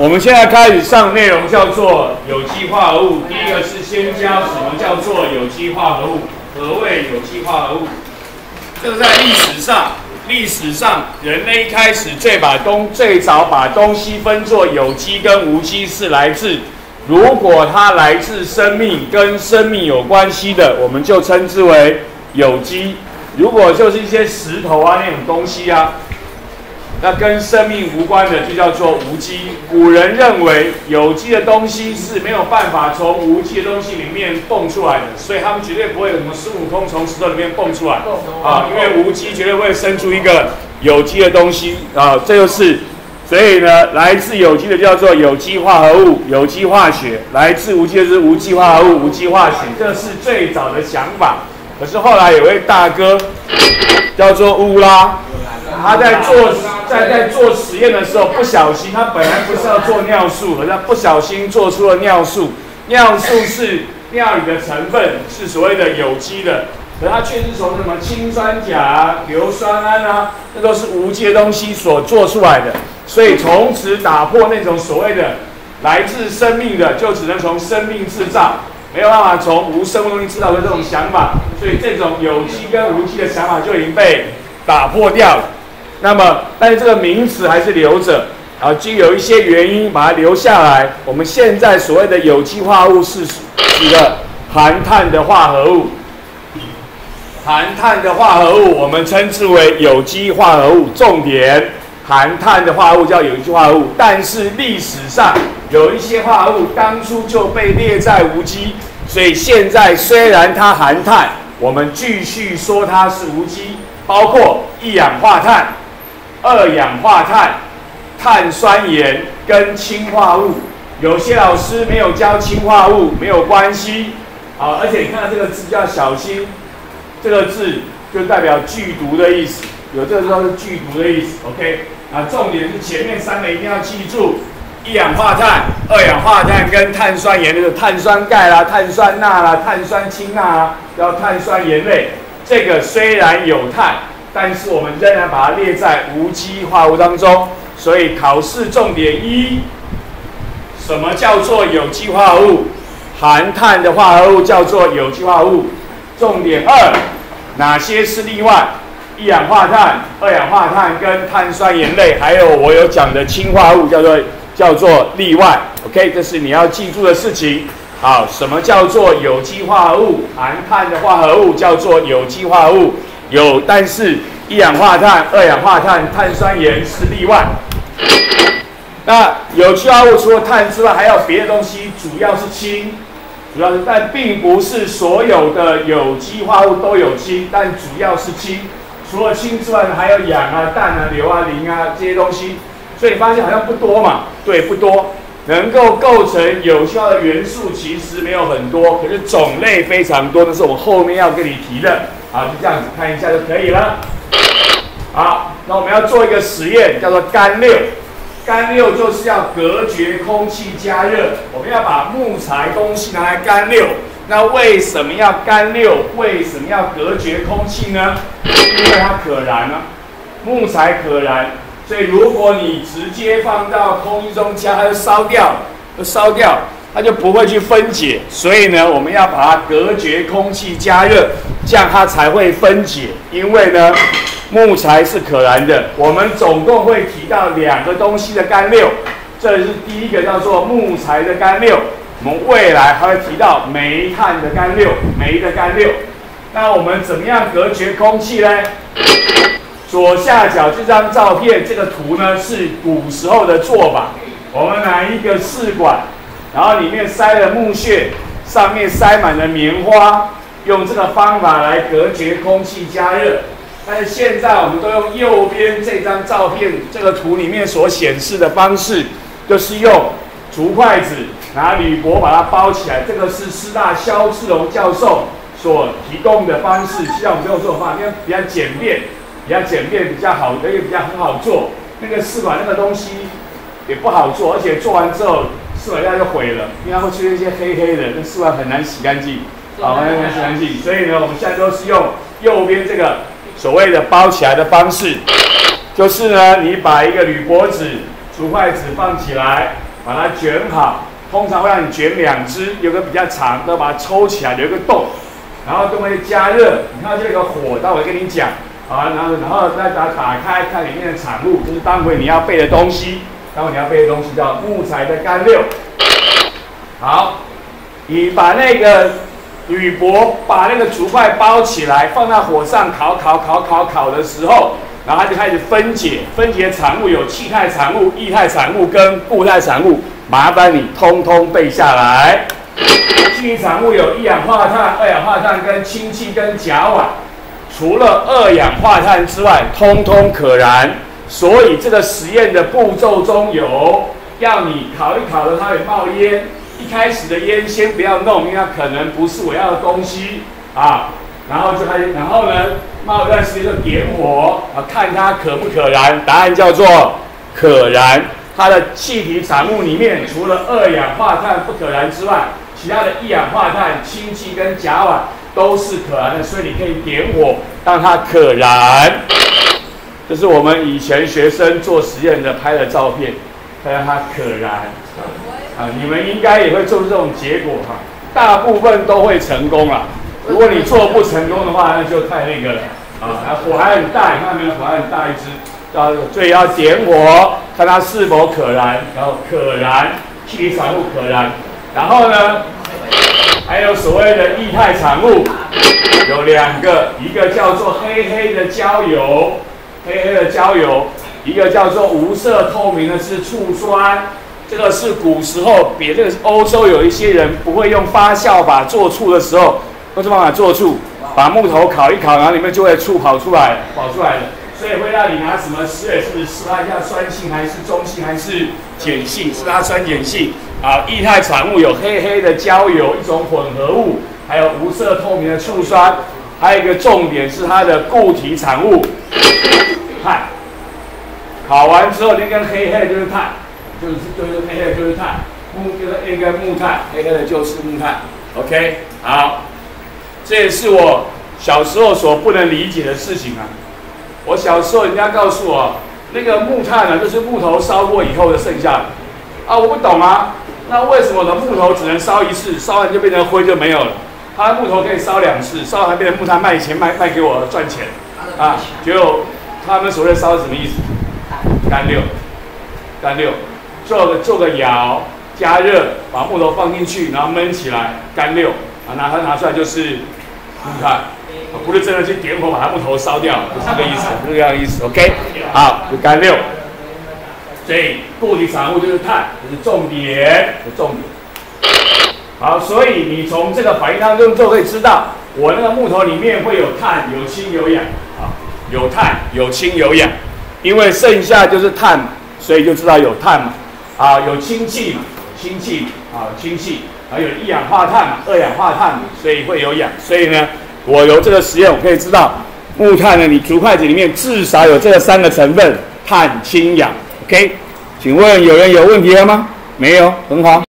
我们现在开始上内容，叫做有机化合物。第一个是先教什么叫做有机化合物，何谓有机化合物？这个在历史上，历史上人类一开始最把东最早把东西分作有机跟无机，是来自如果它来自生命跟生命有关系的，我们就称之为有机；如果就是一些石头啊那种东西啊。那跟生命无关的就叫做无机。古人认为有机的东西是没有办法从无机的东西里面蹦出来的，所以他们绝对不会有什么孙悟空从石头里面蹦出来啊，因为无机绝对会生出一个有机的东西啊，这就是，所以呢，来自有机的叫做有机化合物、有机化学；来自无机的是无机化合物、无机化学，这是最早的想法。可是后来有位大哥叫做乌拉。他在做在在做实验的时候，不小心，他本来不是要做尿素，可是不小心做出了尿素。尿素是尿里的成分，是所谓的有机的，可它却是从什么氢酸钾、硫酸铵啊，那都是无机的东西所做出来的。所以从此打破那种所谓的来自生命的，就只能从生命制造，没有办法从无生物东西制造的这种想法。所以这种有机跟无机的想法就已经被打破掉了。那么，但是这个名词还是留着啊，就有一些原因把它留下来。我们现在所谓的有机化合物是指的含碳的化合物，含碳的化合物我们称之为有机化合物。重点，含碳的化合物叫有机化合物。但是历史上有一些化合物当初就被列在无机，所以现在虽然它含碳，我们继续说它是无机，包括一氧化碳。二氧化碳、碳酸盐跟氢化物，有些老师没有教氢化物，没有关系。好，而且你看到这个字要小心，这个字就代表剧毒的意思，有这个字是剧毒的意思。OK，啊，重点是前面三个一定要记住：一氧化碳、二氧化碳跟碳酸盐，就是碳酸钙啦、碳酸钠啦、碳酸氢钠啊，叫碳酸盐类。这个虽然有碳。但是我们仍然把它列在无机化合物当中，所以考试重点一：什么叫做有机化合物？含碳的化合物叫做有机化合物。重点二：哪些是例外？一氧化碳、二氧化碳跟碳酸盐类，还有我有讲的氢化物叫做叫做例外。OK，这是你要记住的事情。好，什么叫做有机化合物？含碳的化合物叫做有机化合物。有，但是一氧化碳、二氧化碳、碳酸盐是例外。那有机化合物除了碳之外，还有别的东西，主要是氢，主要是，但并不是所有的有机化合物都有氢，但主要是氢。除了氢之外呢，还有氧啊、氮啊、硫啊、磷啊这些东西。所以发现好像不多嘛？对，不多。能够构成有效的元素其实没有很多，可是种类非常多。那是我后面要跟你提的。好，就这样子看一下就可以了。好，那我们要做一个实验，叫做干六。干六就是要隔绝空气加热。我们要把木材东西拿来干六。那为什么要干六？为什么要隔绝空气呢？因为它可燃啊，木材可燃。所以如果你直接放到空气中加，它就烧掉，烧掉，它就不会去分解。所以呢，我们要把它隔绝空气加热，这样它才会分解。因为呢，木材是可燃的。我们总共会提到两个东西的干六，这是第一个叫做木材的干六。我们未来还会提到煤炭的干六，煤的干六。那我们怎么样隔绝空气呢？左下角这张照片，这个图呢是古时候的做法。我们拿一个试管，然后里面塞了木屑，上面塞满了棉花，用这个方法来隔绝空气加热。但是现在我们都用右边这张照片这个图里面所显示的方式，就是用竹筷子拿铝箔把它包起来。这个是师大肖志荣教授所提供的方式，希望我们用这种方法，因为比较简便。比较简便，比较好，也比较很好做。那个试管那个东西也不好做，而且做完之后试管架就毁了，因为它会出现一些黑黑的，那试管很难洗干净，好，很难洗干净。所以呢，我们现在都是用右边这个所谓的包起来的方式，就是呢，你把一个铝箔纸、竹筷子放起来，把它卷好。通常会让你卷两只，有个比较长，都把它抽起来，留一个洞，然后都会加热。你看这个火，待会跟你讲好，然后然后再把它打开，看里面的产物，就是当回你要备的东西。待会你要背的东西叫木材的干六。好，你把那个铝箔把那个竹块包起来，放在火上烤烤烤烤烤的时候，然后它就开始分解，分解产物有气态产物、液态产物跟固态产物。麻烦你通通背下来。气体产物有一氧化碳、二氧化碳跟氢气跟甲烷，除了二氧化碳之外，通通可燃。所以这个实验的步骤中有要你烤一烤的，它会冒烟。一开始的烟先不要弄，因为它可能不是我要的东西啊。然后就开，然后呢，冒一段时间就点火啊，看它可不可燃。答案叫做可燃。它的气体产物里面，除了二氧化碳不可燃之外，其他的一氧化碳、氢气跟甲烷都是可燃的，所以你可以点火让它可燃。这是我们以前学生做实验的拍的照片，看它可燃啊！你们应该也会做出这种结果哈，大部分都会成功了。如果你做不成功的话，那就太那个了啊！火还很大，你看没有？火还很大一只。要，所以要点火，看它是否可燃，然后可燃，气体产物可燃，然后呢，还有所谓的液态产物，有两个，一个叫做黑黑的焦油，黑黑的焦油，一个叫做无色透明的是醋酸，这个是古时候，别的欧洲有一些人不会用发酵法做醋的时候，用这方法做醋，把木头烤一烤，然后里面就会醋跑出来，跑出来的。所以会让你拿什么试？是试它一下酸性还是中性还是碱性？是它酸碱性啊？液态产物有黑黑的焦油一种混合物，还有无色透明的醋酸，还有一个重点是它的固体产物碳。烤完之后那根黑黑的就是碳，就是就是黑黑的就是碳，木就是那根木炭，黑黑的就是木炭。OK，好，这也是我小时候所不能理解的事情啊。我小时候，人家告诉我，那个木炭呢，就是木头烧过以后的剩下的。啊，我不懂啊。那为什么的木头只能烧一次，烧完就变成灰就没有了？它木头可以烧两次，烧完变成木炭卖钱卖卖给我赚钱。啊，就他们所谓烧是什么意思？干六，干六，做个做个窑，加热，把木头放进去，然后焖起来，干六，啊，拿它拿出来就是木炭。不是真的去点火把它木头烧掉，不是这个意思，不是这样意思。OK，好，就干六。所以固体产物就是碳，这是重点，是重点。好，所以你从这个反应当中就可以知道，我那个木头里面会有碳、有氢、有氧。啊，有碳、有氢、有氧，因为剩下就是碳，所以就知道有碳嘛。啊，有氢气嘛，氢气啊，氢气，还有一氧化碳嘛，二氧化碳嘛，所以会有氧。所以呢。我由这个实验，我可以知道木炭呢，你竹筷子里面至少有这三个成分：碳、氢、氧。OK，请问有人有问题了吗？没有，很好。